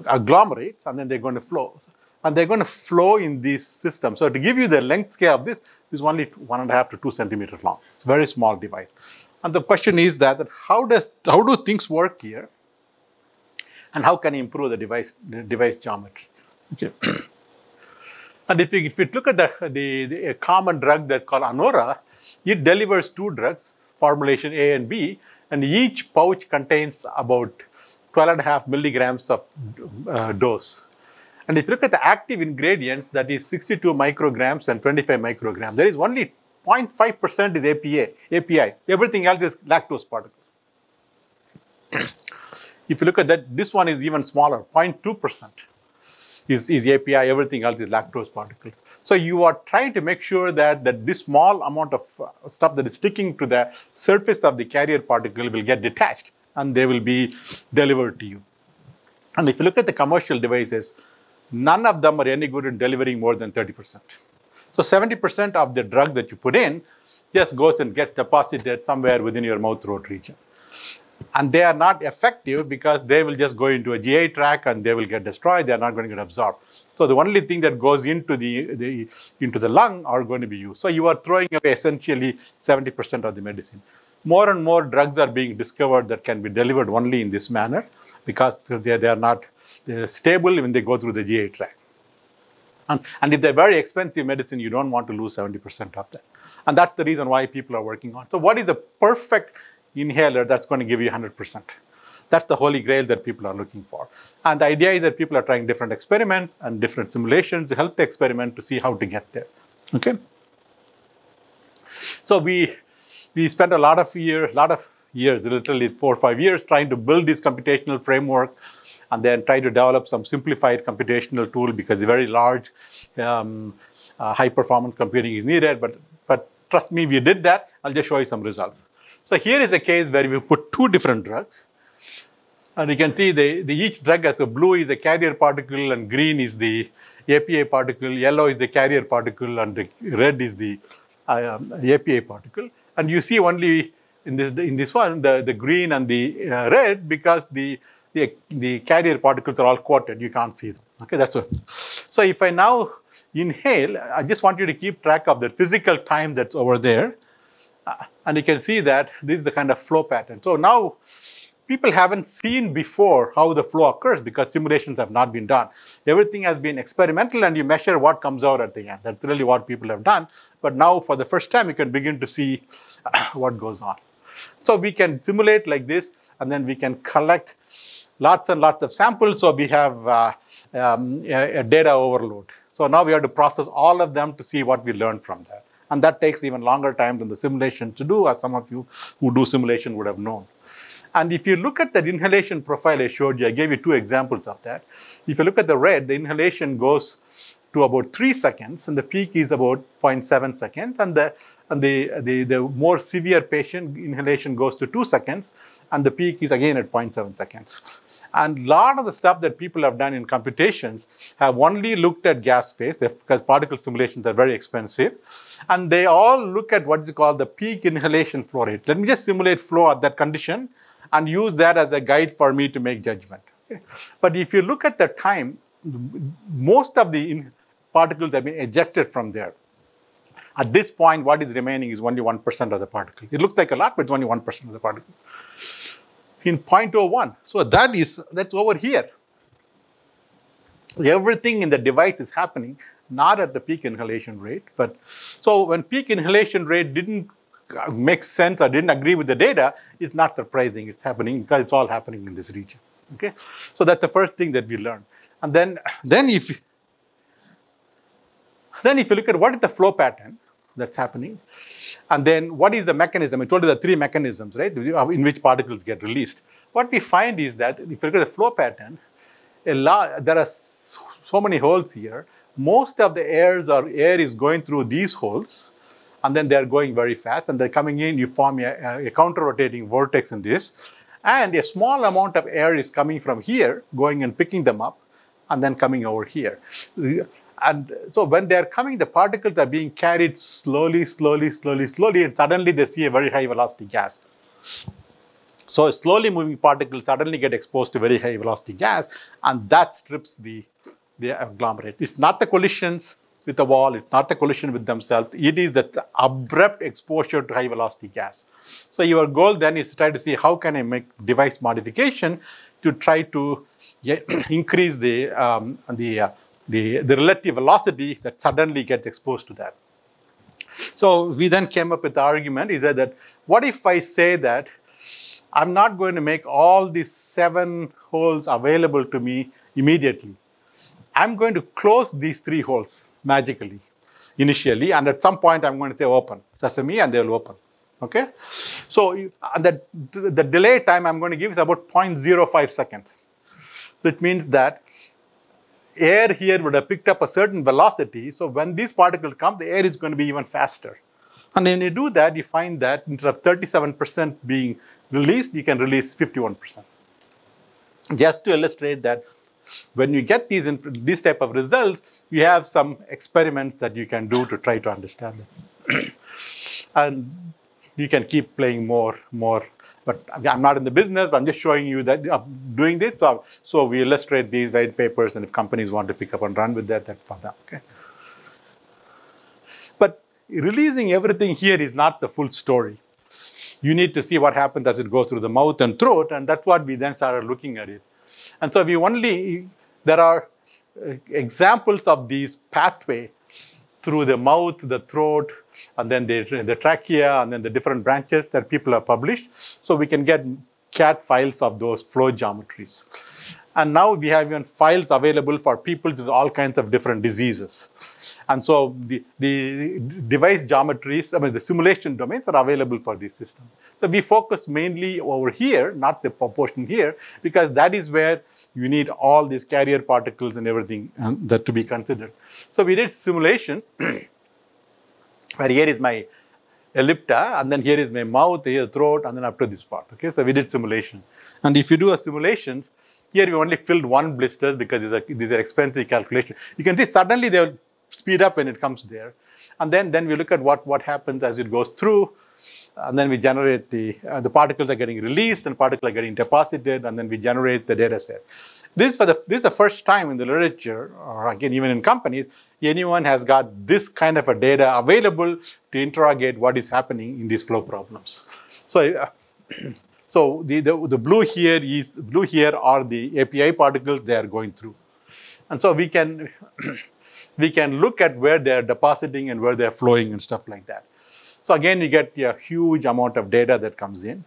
S2: agglomerates and then they're going to flow. And they're going to flow in this system. So to give you the length scale of this, is only one and a half to two centimeters long. It's a very small device. And the question is that, that how does how do things work here? And how can you improve the device the device geometry? Okay. and if you, if you look at the, the, the common drug that's called Anoro, it delivers two drugs, formulation A and B, and each pouch contains about 12 and a half milligrams of uh, dose. And if you look at the active ingredients, that is 62 micrograms and 25 micrograms, there is only 0.5% is APA, API. Everything else is lactose particles. if you look at that, this one is even smaller, 0.2% is, is API, everything else is lactose particles. So you are trying to make sure that, that this small amount of uh, stuff that is sticking to the surface of the carrier particle will get detached and they will be delivered to you. And if you look at the commercial devices, none of them are any good in delivering more than 30%. So 70% of the drug that you put in just goes and gets deposited somewhere within your mouth throat region. And they are not effective because they will just go into a GI tract and they will get destroyed. They are not going to get absorbed. So the only thing that goes into the, the into the lung are going to be used. So you are throwing away essentially 70% of the medicine. More and more drugs are being discovered that can be delivered only in this manner because they, they are not stable when they go through the GI tract. And, and if they're very expensive medicine, you don't want to lose 70% of that. And that's the reason why people are working on. So what is the perfect inhaler that's going to give you 100%? That's the holy grail that people are looking for. And the idea is that people are trying different experiments and different simulations to help the experiment to see how to get there. Okay? So we, we spent a lot of years, a lot of years, literally four or five years, trying to build this computational framework and then try to develop some simplified computational tool because very large um, uh, high performance computing is needed. But, but trust me, we did that. I'll just show you some results. So here is a case where we put two different drugs. And you can see the, each drug has a blue is a carrier particle and green is the APA particle, yellow is the carrier particle and the red is the uh, um, APA particle. And you see only in this, in this one, the, the green and the uh, red because the the, the carrier particles are all coated. You can't see them. Okay, that's what. So if I now inhale, I just want you to keep track of the physical time that's over there. Uh, and you can see that this is the kind of flow pattern. So now people haven't seen before how the flow occurs because simulations have not been done. Everything has been experimental and you measure what comes out at the end. That's really what people have done. But now for the first time, you can begin to see what goes on. So we can simulate like this and then we can collect lots and lots of samples, so we have uh, um, a, a, data overload. So now we have to process all of them to see what we learned from that. And that takes even longer time than the simulation to do, as some of you who do simulation would have known. And if you look at that inhalation profile I showed you, I gave you two examples of that. If you look at the red, the inhalation goes to about three seconds, and the peak is about 0.7 seconds, and the and the, the, the more severe patient inhalation goes to two seconds, and the peak is again at 0.7 seconds. And a lot of the stuff that people have done in computations have only looked at gas phase because particle simulations are very expensive. And they all look at what is called the peak inhalation flow rate. Let me just simulate flow at that condition and use that as a guide for me to make judgment. But if you look at the time, most of the particles have been ejected from there. At this point, what is remaining is only 1% of the particle. It looks like a lot, but it's only 1% of the particle. In 0.01, so that is, that's over here. Everything in the device is happening not at the peak inhalation rate, but so when peak inhalation rate didn't make sense or didn't agree with the data, it's not surprising. It's happening because it's all happening in this region. Okay, so that's the first thing that we learned. And then, then if then if you look at what is the flow pattern, that's happening. And then what is the mechanism? I told you the three mechanisms, right, in which particles get released. What we find is that if you look at the flow pattern, there are so many holes here. Most of the airs or air is going through these holes, and then they're going very fast, and they're coming in, you form a, a counter-rotating vortex in this, and a small amount of air is coming from here, going and picking them up, and then coming over here. And so when they're coming, the particles are being carried slowly, slowly, slowly, slowly, and suddenly they see a very high velocity gas. So slowly moving particles suddenly get exposed to very high velocity gas, and that strips the, the agglomerate. It's not the collisions with the wall, it's not the collision with themselves, it is the abrupt exposure to high velocity gas. So your goal then is to try to see how can I make device modification to try to increase the, um, the uh, the, the relative velocity that suddenly gets exposed to that. So we then came up with the argument, he said that, what if I say that I'm not going to make all these seven holes available to me immediately. I'm going to close these three holes magically, initially, and at some point I'm going to say open, sesame, and they'll open. Okay? So uh, the, the delay time I'm going to give is about 0.05 seconds. It means that air here would have picked up a certain velocity. So when these particles come, the air is going to be even faster. And when you do that, you find that instead of 37% being released, you can release 51%. Just to illustrate that when you get these, these type of results, you have some experiments that you can do to try to understand them. and you can keep playing more, more but I'm not in the business, but I'm just showing you that I'm doing this. So, so we illustrate these white papers, and if companies want to pick up and run with that, that's for them. Okay. But releasing everything here is not the full story. You need to see what happens as it goes through the mouth and throat, and that's what we then started looking at it. And so we only, there are uh, examples of these pathway through the mouth, the throat, and then the, the trachea, and then the different branches that people have published. So we can get CAD files of those flow geometries. And now we have even files available for people with all kinds of different diseases. And so the, the device geometries, I mean, the simulation domains are available for this system. So we focus mainly over here, not the proportion here, because that is where you need all these carrier particles and everything um, that to be considered. So we did simulation, where here is my ellipta, and then here is my mouth, here throat, and then up to this part. Okay, so we did simulation. And if you do a simulations, here we only filled one blisters because these are, these are expensive calculations. You can see suddenly they'll speed up when it comes there. And then, then we look at what, what happens as it goes through. And then we generate the, uh, the particles are getting released and particles are getting deposited. And then we generate the data set. This, for the, this is the first time in the literature, or again, even in companies, anyone has got this kind of a data available to interrogate what is happening in these flow problems. So, uh, So the, the, the blue here is blue here are the API particles they are going through. And so we can we can look at where they are depositing and where they are flowing and stuff like that. So again, you get a huge amount of data that comes in.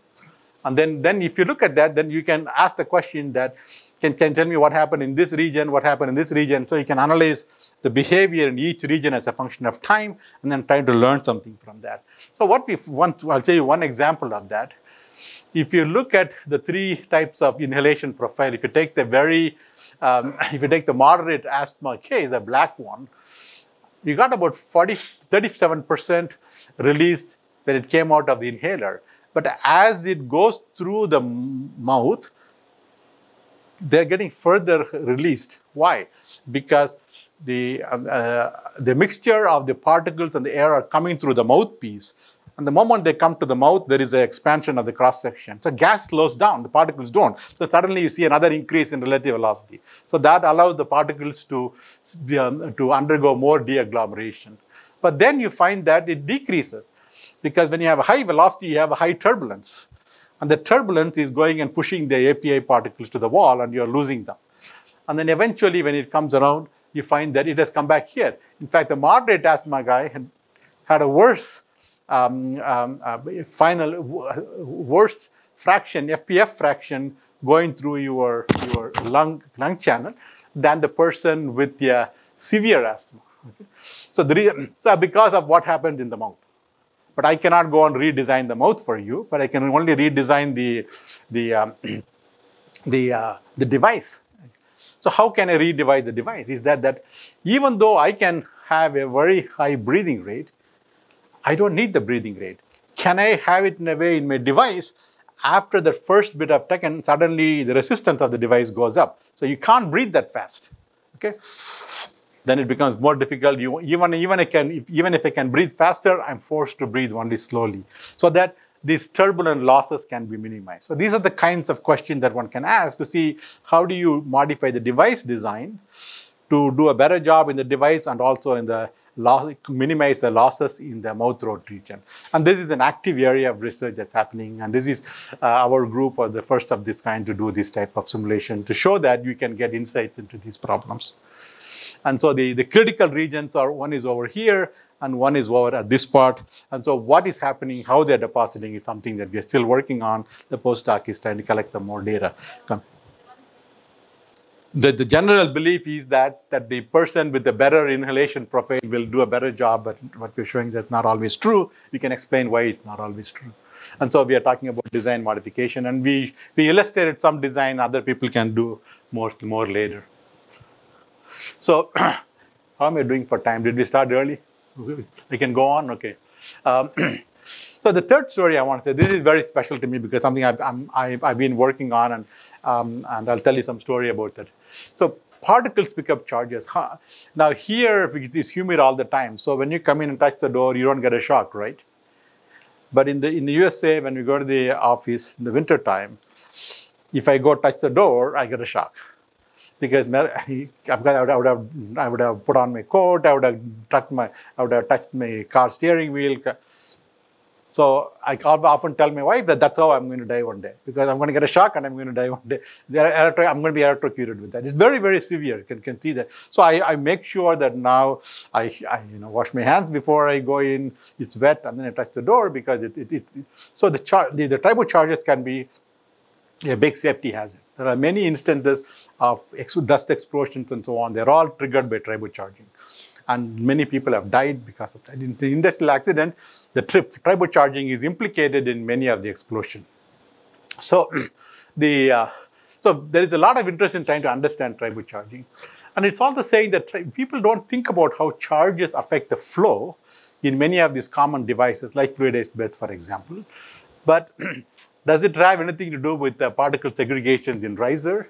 S2: And then, then if you look at that, then you can ask the question that can, can tell me what happened in this region, what happened in this region. So you can analyze the behavior in each region as a function of time and then try to learn something from that. So what we want, I'll tell you one example of that if you look at the three types of inhalation profile, if you take the very, um, if you take the moderate asthma case, a black one, you got about 40, 37% released when it came out of the inhaler. But as it goes through the mouth, they're getting further released. Why? Because the, um, uh, the mixture of the particles and the air are coming through the mouthpiece. And the moment they come to the mouth, there is an expansion of the cross section. So gas slows down, the particles don't. So suddenly you see another increase in relative velocity. So that allows the particles to, um, to undergo more deagglomeration. But then you find that it decreases because when you have a high velocity, you have a high turbulence. And the turbulence is going and pushing the API particles to the wall and you're losing them. And then eventually when it comes around, you find that it has come back here. In fact, the moderate asthma guy had, had a worse um, um, uh, final, worse fraction, FPF fraction going through your, your lung, lung channel than the person with the severe asthma. Okay? So, the reason, so because of what happens in the mouth but I cannot go and redesign the mouth for you, but I can only redesign the, the, um, the, uh, the device. So how can I redevise the device? Is that that even though I can have a very high breathing rate, I don't need the breathing rate. Can I have it in a way in my device after the first bit of taken, suddenly the resistance of the device goes up. So you can't breathe that fast. Okay then it becomes more difficult. You, even, even, I can, even if I can breathe faster, I'm forced to breathe only slowly. So that these turbulent losses can be minimized. So these are the kinds of questions that one can ask to see how do you modify the device design to do a better job in the device and also in the loss, minimize the losses in the mouth throat region. And this is an active area of research that's happening. And this is uh, our group was the first of this kind to do this type of simulation to show that you can get insight into these problems. And so the, the critical regions are one is over here and one is over at this part. And so what is happening, how they're depositing is something that we're still working on. The postdoc is trying to collect some more data. The, the general belief is that, that the person with the better inhalation profile will do a better job, but what we're showing that's not always true. We can explain why it's not always true. And so we are talking about design modification, and we, we illustrated some design other people can do more, more later. So how am I doing for time? Did we start early? We can go on? Okay. Um, so the third story I want to say, this is very special to me because something I've, i have been working on and, um, and I'll tell you some story about that. So particles pick up charges. Huh? Now here, it's humid all the time. So when you come in and touch the door, you don't get a shock, right? But in the, in the USA, when we go to the office in the winter time, if I go touch the door, I get a shock because I would, have, I would have put on my coat, I would have tucked my, I would have touched my car steering wheel. So I often tell my wife that that's how I'm going to die one day because I'm going to get a shock and I'm going to die one day. I'm going to be electrocuted with that. It's very, very severe. You can, can see that. So I, I make sure that now I, I, you know wash my hands before I go in. It's wet and then I touch the door because it, it, it, so the, the, the charges can be a big safety hazard. There are many instances of dust explosions and so on. They're all triggered by tribocharging. And many people have died because of that. In the industrial accident, the trip, is implicated in many of the explosions. So, the, uh, so there is a lot of interest in trying to understand tribocharging. And it's also saying that people don't think about how charges affect the flow in many of these common devices, like fluidized beds, for example. But Does it have anything to do with the particle segregations in riser?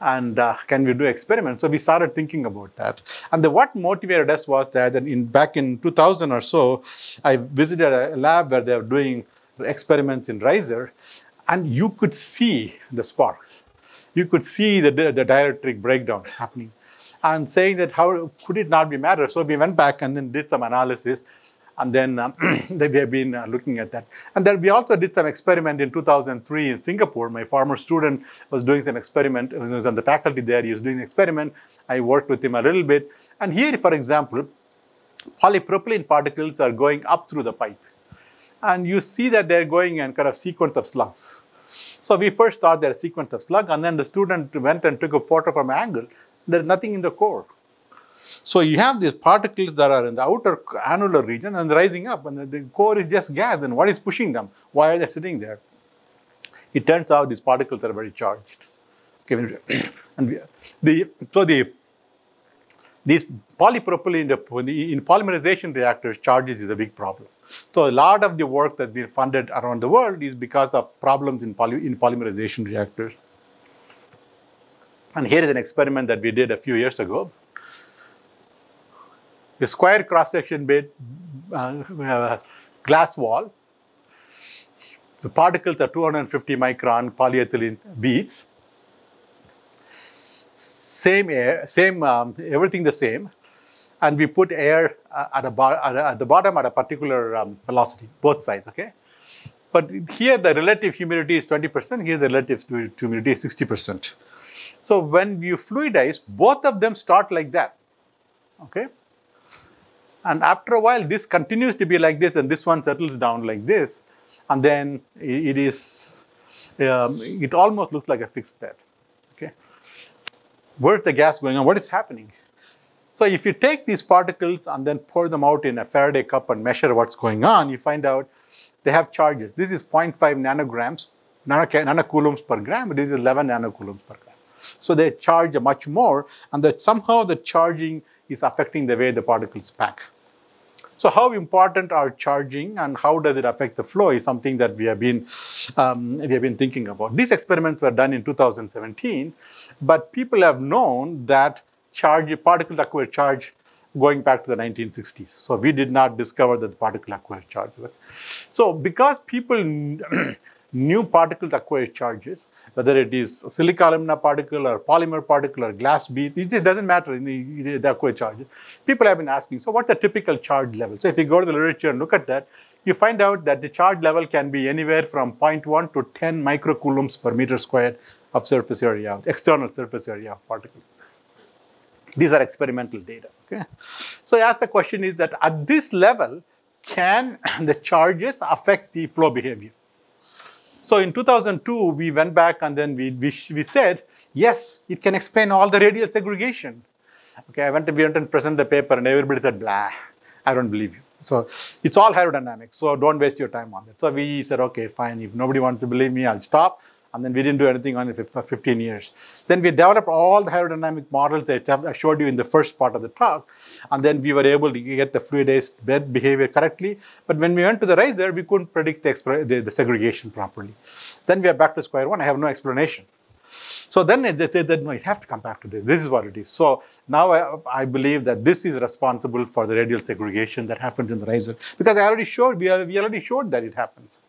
S2: And uh, can we do experiments? So we started thinking about that. And the, what motivated us was that in, back in 2000 or so, I visited a lab where they were doing experiments in riser, and you could see the sparks. You could see the, the dielectric breakdown happening and saying that how could it not be matter? So we went back and then did some analysis and then um, we have been uh, looking at that. And then we also did some experiment in 2003 in Singapore. My former student was doing some experiment. He was on the faculty there. He was doing an experiment. I worked with him a little bit. And here, for example, polypropylene particles are going up through the pipe. And you see that they're going in kind of sequence of slugs. So we first thought they're sequence of slug, and then the student went and took a photo from angle. There's nothing in the core. So you have these particles that are in the outer annular region and rising up, and the core is just gas. And what is pushing them? Why are they sitting there? it turns out these particles are very charged. Okay, and the, so the these polypropylene in polymerization reactors, charges is a big problem. So a lot of the work that's been funded around the world is because of problems in, poly, in polymerization reactors. And here is an experiment that we did a few years ago. A square cross-section bit, uh, glass wall. The particles are 250 micron polyethylene beads same air, same, um, everything the same. And we put air uh, at, at, at, the bottom at a particular um, velocity, both sides, okay? But here the relative humidity is 20%, here the relative humidity is 60%. So when you fluidize, both of them start like that, okay? And after a while, this continues to be like this, and this one settles down like this, and then it is, um, it almost looks like a fixed bed. Okay. Where's the gas going on? What is happening? So if you take these particles and then pour them out in a Faraday cup and measure what's going on, you find out they have charges. This is 0.5 nanograms, nanocoulombs per gram, this is 11 nanocoulombs per gram. So they charge much more, and that somehow the charging is affecting the way the particles pack. So how important are charging and how does it affect the flow is something that we have been, um, we have been thinking about. These experiments were done in 2017, but people have known that charge, particles acquire charge going back to the 1960s. So we did not discover that the particle acquires charge. So because people new particles acquire charges, whether it is silica alumina particle or polymer particle or glass bead, it doesn't matter, they acquire charges. People have been asking, so what's the typical charge level? So if you go to the literature and look at that, you find out that the charge level can be anywhere from 0.1 to 10 microcoulombs per meter squared of surface area, external surface area of particles. These are experimental data. Okay? So I ask the question is that at this level, can the charges affect the flow behavior? So in 2002, we went back and then we, we, we said, yes, it can explain all the radial segregation. Okay, I went to, we went and present the paper and everybody said, blah, I don't believe you. So it's all aerodynamics, so don't waste your time on that. So we said, okay, fine, if nobody wants to believe me, I'll stop and then we didn't do anything on it for 15 years. Then we developed all the aerodynamic models that I showed you in the first part of the talk, and then we were able to get the fluidized bed behavior correctly. But when we went to the riser, we couldn't predict the, the, the segregation properly. Then we are back to square one. I have no explanation. So then they said that no, you have to come back to this. This is what it is. So now I, I, believe that this is responsible for the radial segregation that happens in the riser because I already showed we, we already showed that it happens.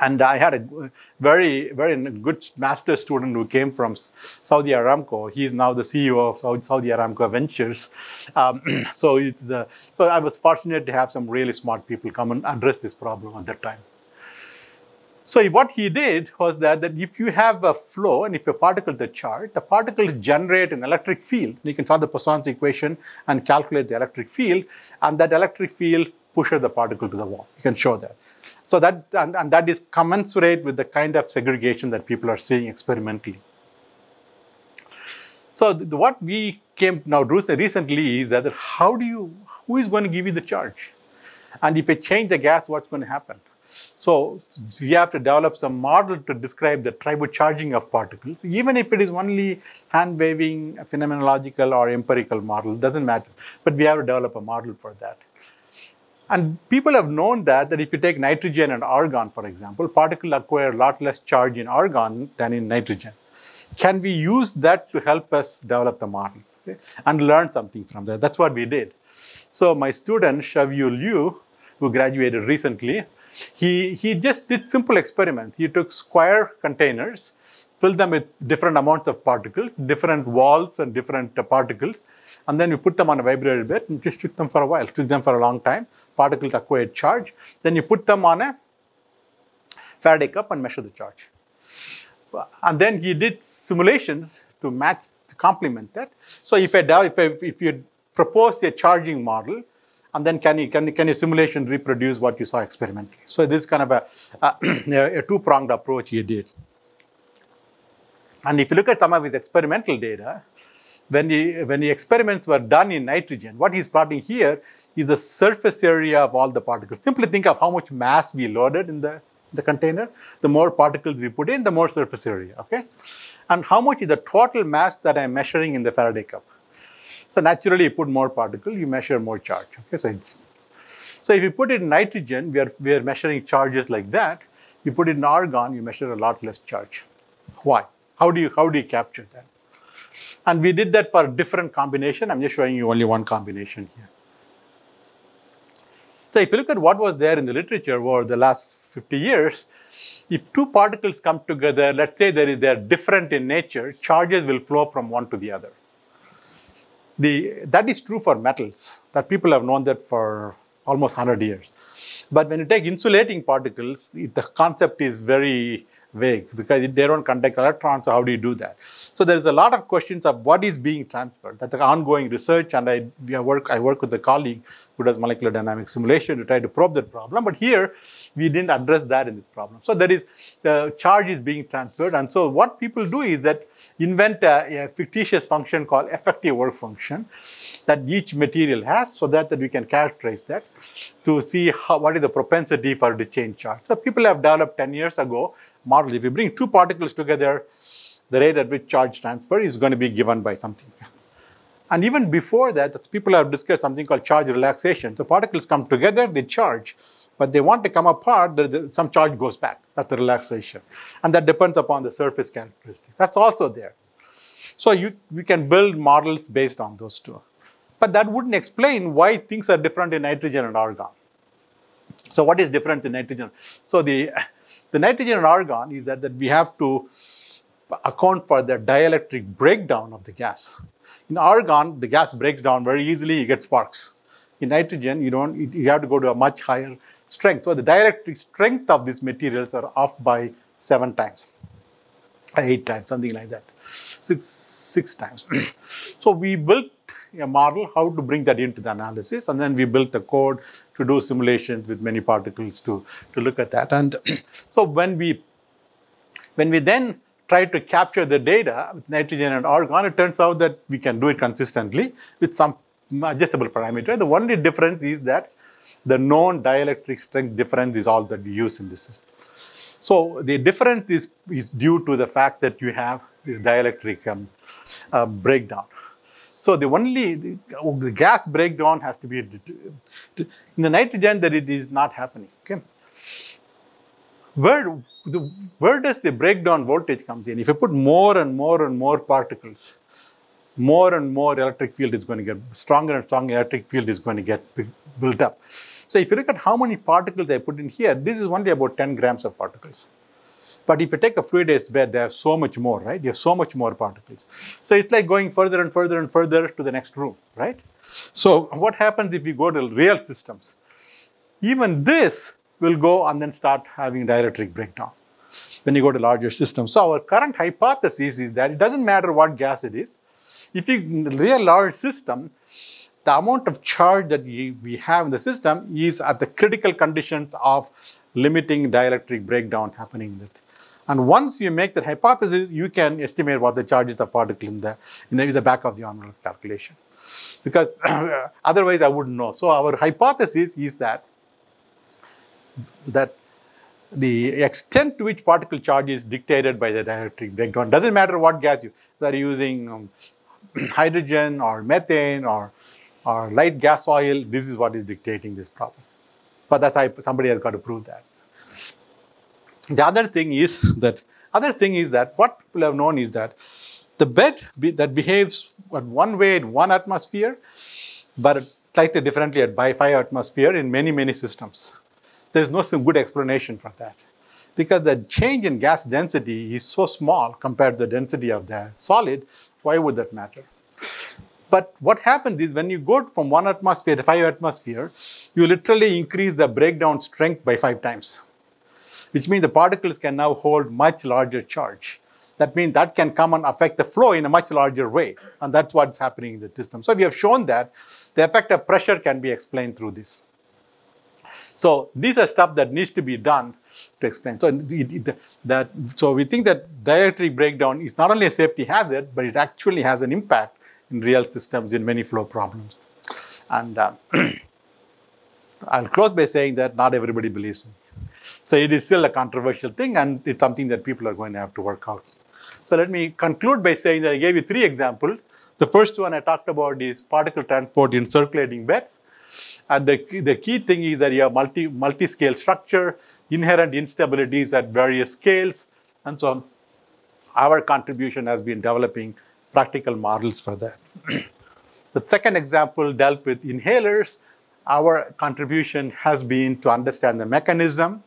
S2: And I had a very, very good master student who came from Saudi Aramco. He's now the CEO of Saudi Aramco Ventures. Um, so, it's, uh, so I was fortunate to have some really smart people come and address this problem at that time. So what he did was that, that if you have a flow and if a particle is charged, the particles generate an electric field. You can solve the Poisson's equation and calculate the electric field, and that electric field pushes the particle to the wall. You can show that. So that, and, and that is commensurate with the kind of segregation that people are seeing experimentally. So what we came now recently is that how do you, who is going to give you the charge? And if you change the gas, what's going to happen? So we have to develop some model to describe the charging of particles, even if it is only hand waving, phenomenological or empirical model, doesn't matter. But we have to develop a model for that. And people have known that, that if you take nitrogen and argon, for example, particles acquire a lot less charge in argon than in nitrogen. Can we use that to help us develop the model okay? and learn something from that? That's what we did. So my student, Xiaoyu Liu, who graduated recently, he, he just did simple experiments. He took square containers, filled them with different amounts of particles, different walls and different uh, particles, and then we put them on a vibrator bed and just took them for a while, took them for a long time, particles acquired charge. Then you put them on a Faraday cup and measure the charge. And then he did simulations to match, to complement that. So if, I, if, I, if you propose a charging model, and then can you, can, can your simulation reproduce what you saw experimentally? So this is kind of a, a, a two-pronged approach he did. And if you look at some of his experimental data, when the, when the experiments were done in nitrogen, what he's plotting here is the surface area of all the particles. Simply think of how much mass we loaded in the, the container, the more particles we put in, the more surface area, okay? And how much is the total mass that I'm measuring in the Faraday cup? So naturally, you put more particle, you measure more charge, okay? So, so if you put it in nitrogen, we are, we are measuring charges like that. You put it in argon, you measure a lot less charge. Why? How do you, how do you capture that? And we did that for a different combination. I'm just showing you only one combination here. So if you look at what was there in the literature over the last 50 years, if two particles come together, let's say they're different in nature, charges will flow from one to the other. The, that is true for metals, that people have known that for almost 100 years. But when you take insulating particles, the concept is very vague because they don't conduct electrons. So how do you do that? So there is a lot of questions of what is being transferred. That's an ongoing research, and I work I work with a colleague who does molecular dynamic simulation to try to probe that problem. But here we didn't address that in this problem. So there is the charge is being transferred, and so what people do is that invent a, a fictitious function called effective work function that each material has, so that, that we can characterize that to see how, what is the propensity for the change charge. So people have developed 10 years ago model. If you bring two particles together, the rate at which charge transfer is going to be given by something. And even before that, people have discussed something called charge relaxation. So particles come together, they charge, but they want to come apart, some charge goes back. That's the relaxation. And that depends upon the surface characteristics. That's also there. So you, we can build models based on those two. But that wouldn't explain why things are different in nitrogen and argon. So what is different in nitrogen? So the the nitrogen and argon is that, that we have to account for the dielectric breakdown of the gas. In argon, the gas breaks down very easily, you get sparks. In nitrogen, you don't, you have to go to a much higher strength. So the dielectric strength of these materials are off by seven times, eight times, something like that, six, six times. so we built a model how to bring that into the analysis and then we built the code to do simulations with many particles to, to look at that. And so when we, when we then try to capture the data with nitrogen and argon, it turns out that we can do it consistently with some adjustable parameter. The only difference is that the known dielectric strength difference is all that we use in this system. So the difference is, is due to the fact that you have this dielectric um, uh, breakdown. So the only, the, oh, the gas breakdown has to be, in the nitrogen that it is not happening, okay. Where, the, where does the breakdown voltage comes in? If you put more and more and more particles, more and more electric field is going to get, stronger and stronger electric field is going to get built up. So if you look at how many particles I put in here, this is only about 10 grams of particles. But if you take a fluidized bed, they have so much more, right? You have so much more particles. So it's like going further and further and further to the next room, right? So what happens if you go to real systems? Even this will go and then start having dielectric breakdown when you go to larger systems. So our current hypothesis is that it doesn't matter what gas it is. If you real large system, the amount of charge that we have in the system is at the critical conditions of limiting dielectric breakdown happening. That and once you make that hypothesis, you can estimate what the charge is of particle in the, in the, in the back of the envelope calculation. Because otherwise I wouldn't know. So our hypothesis is that, that the extent to which particle charge is dictated by the dielectric breakdown. Doesn't matter what gas you are using, um, hydrogen or methane or, or light gas oil, this is what is dictating this problem. But that's how somebody has got to prove that. The other thing is that other thing is that what people have known is that the bed be, that behaves one way in one atmosphere, but slightly differently at by five atmosphere in many many systems. There is no good explanation for that, because the change in gas density is so small compared to the density of the solid. Why would that matter? But what happens is when you go from one atmosphere to five atmosphere, you literally increase the breakdown strength by five times which means the particles can now hold much larger charge. That means that can come and affect the flow in a much larger way. And that's what's happening in the system. So we have shown that the effect of pressure can be explained through this. So these are stuff that needs to be done to explain. So, that, so we think that dielectric breakdown is not only a safety hazard, but it actually has an impact in real systems in many flow problems. And uh, I'll close by saying that not everybody believes me. So it is still a controversial thing, and it's something that people are going to have to work out. So let me conclude by saying that I gave you three examples. The first one I talked about is particle transport in circulating beds. And the, the key thing is that you have multi, multi-scale structure, inherent instabilities at various scales, and so on. Our contribution has been developing practical models for that. the second example dealt with inhalers. Our contribution has been to understand the mechanism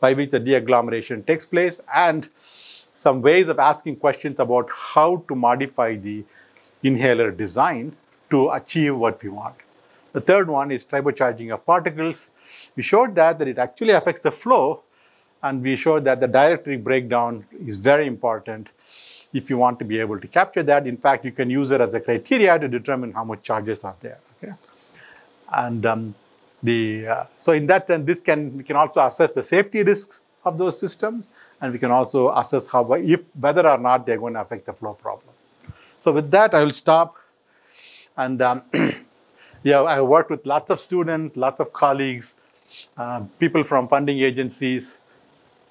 S2: by which the deagglomeration takes place and some ways of asking questions about how to modify the inhaler design to achieve what we want. The third one is tribocharging of particles. We showed that, that it actually affects the flow, and we showed that the dielectric breakdown is very important if you want to be able to capture that. In fact, you can use it as a criteria to determine how much charges are there. Okay? And um, the, uh, so in that sense, this can, we can also assess the safety risks of those systems, and we can also assess how, if, whether or not they're going to affect the flow problem. So with that, I will stop. And um, yeah, I worked with lots of students, lots of colleagues, uh, people from funding agencies.